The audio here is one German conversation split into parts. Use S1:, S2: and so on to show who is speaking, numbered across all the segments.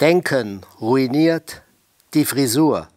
S1: Denken ruiniert die Frisur.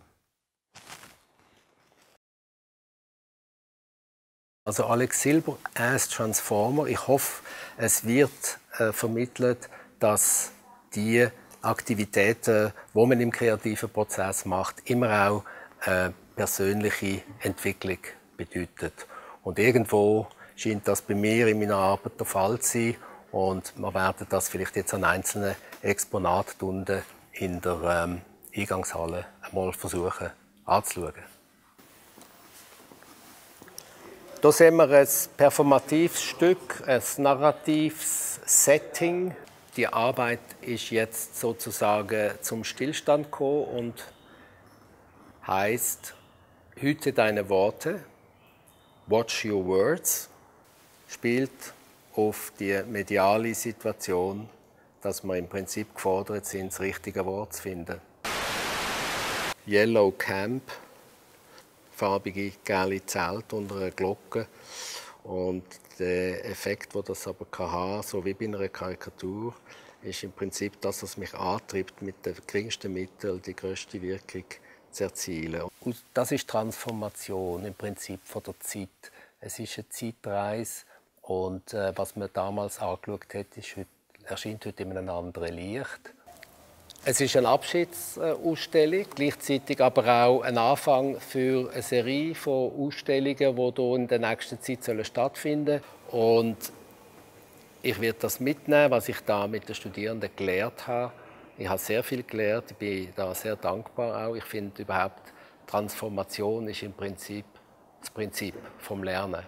S1: Also Alex Silber als Transformer. Ich hoffe, es wird äh, vermittelt, dass die Aktivitäten, wo man im kreativen Prozess macht, immer auch äh, persönliche Entwicklung bedeutet. Und irgendwo scheint das bei mir in meiner Arbeit der Fall zu sein. Und wir werden das vielleicht jetzt an einzelnen Exponaten in der ähm, Eingangshalle einmal versuchen anzuschauen. Hier sehen wir ein performatives Stück, ein narratives Setting. Die Arbeit ist jetzt sozusagen zum Stillstand gekommen und heißt Hüte deine Worte, Watch Your Words, spielt auf die mediale Situation, dass wir im Prinzip gefordert sind, das richtige Wort zu finden. Yellow Camp farbige gelbe Zelt unter einer Glocke. Und der Effekt, den das aber kann so wie bei einer Karikatur, ist im Prinzip das, was mich antreibt, mit den geringsten Mitteln die größte Wirkung zu erzielen. Und das ist Transformation im Prinzip von der Zeit. Es ist eine Zeitreise und äh, was man damals angeschaut hat, ist heute, erscheint heute in einem anderen Licht. Es ist eine Abschiedsausstellung, gleichzeitig aber auch ein Anfang für eine Serie von Ausstellungen, die hier in der nächsten Zeit stattfinden sollen. Und ich werde das mitnehmen, was ich da mit den Studierenden gelernt habe. Ich habe sehr viel gelernt, ich bin da sehr dankbar auch. Ich finde überhaupt, Transformation ist im Prinzip das Prinzip vom Lernen.